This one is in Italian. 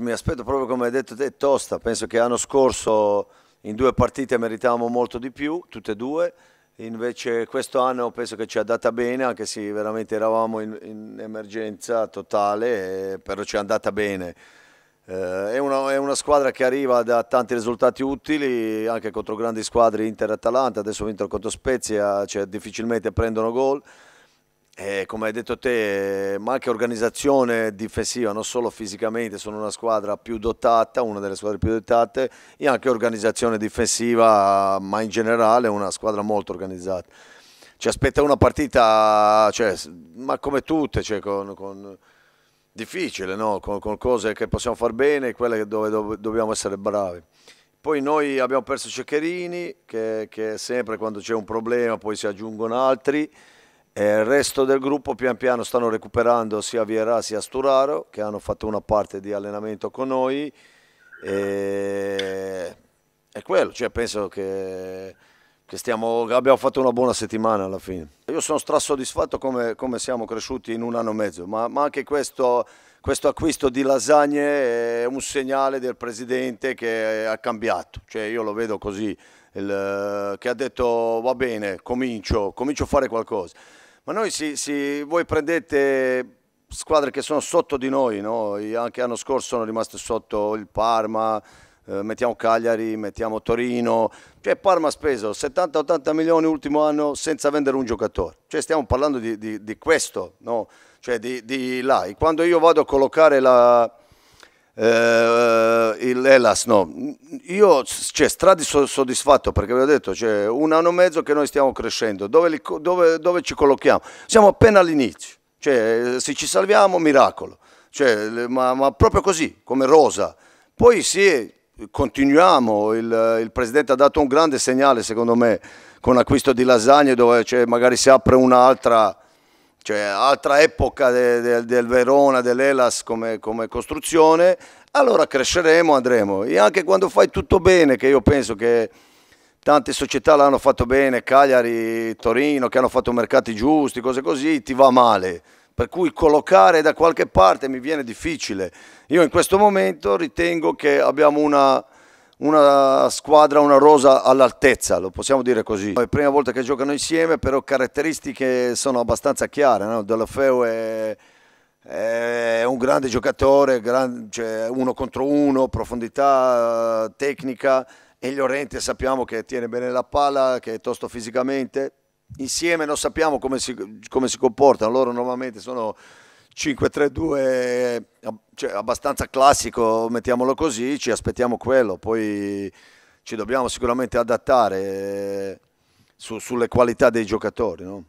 Mi aspetto proprio come hai detto te, tosta. Penso che l'anno scorso in due partite meritavamo molto di più, tutte e due. Invece questo anno penso che ci è andata bene, anche se veramente eravamo in, in emergenza totale, però ci è andata bene. Eh, è, una, è, una, squadra che arriva da tanti risultati utili, anche contro grandi squadre Inter e Atalanta, adesso vinto contro Spezia, cioè difficilmente prendono gol. E come hai detto te, ma anche organizzazione difensiva, non solo fisicamente, sono una squadra più dotata, una delle squadre più dotate, e anche organizzazione difensiva, ma in generale una squadra molto organizzata. Ci aspetta una partita, cioè, ma come tutte, cioè, con, con, difficile, no? con, con, cose che possiamo fare bene e quelle dove, dove dobbiamo essere bravi. Poi noi abbiamo perso Ceccherini, che, che sempre quando c'è un problema poi si aggiungono altri, e il resto del gruppo pian piano stanno recuperando sia Vierà sia Sturaro che hanno fatto una parte di allenamento con noi. E è quello, cioè penso che, che stiamo, abbiamo fatto una buona settimana alla fine. Io sono strasoddisfatto come, come siamo cresciuti in un anno e mezzo, ma, ma anche questo, questo, acquisto di lasagne è un segnale del presidente che ha cambiato, cioè io lo vedo così, il, che ha detto va bene, comincio, comincio a fare qualcosa. Ma noi si, si, voi prendete squadre che sono sotto di noi, no? anche l'anno scorso sono rimaste sotto il Parma, eh, mettiamo Cagliari, mettiamo Torino, cioè Parma ha speso 70-80 milioni l'ultimo anno senza vendere un giocatore, cioè stiamo parlando di, di, di questo, no? cioè di, di là. E quando io vado a collocare la, eh, l'Elas no, io cioè, soddisfatto perché vi ho detto c'è un anno e mezzo che noi stiamo crescendo, dove, li, dove, dove ci collochiamo? Siamo appena all'inizio, cioè, se ci salviamo miracolo, cioè, ma, ma, proprio così, come Rosa. Poi sì, continuiamo, il, il, Presidente ha dato un grande segnale secondo me con l'acquisto di lasagne dove cioè, magari si apre un'altra cioè altra epoca de, de, del Verona, dell'Elas come, come, costruzione, allora cresceremo, andremo. E anche quando fai tutto bene, che io penso che tante società l'hanno fatto bene, Cagliari, Torino, che hanno fatto mercati giusti, cose così, ti va male. Per cui collocare da qualche parte mi viene difficile. Io in questo momento ritengo che abbiamo una una squadra, una rosa all'altezza, lo possiamo dire così. È la prima volta che giocano insieme, però caratteristiche sono abbastanza chiare. No? Delafeu è, è un grande giocatore, gran, cioè uno contro uno, profondità tecnica e Llorente sappiamo che tiene bene la palla, che è tosto fisicamente. Insieme non sappiamo come si, come si comportano, loro normalmente sono 5-3-2 cioè, abbastanza classico, mettiamolo così, ci aspettiamo quello, poi ci dobbiamo sicuramente adattare su, sulle qualità dei giocatori. No?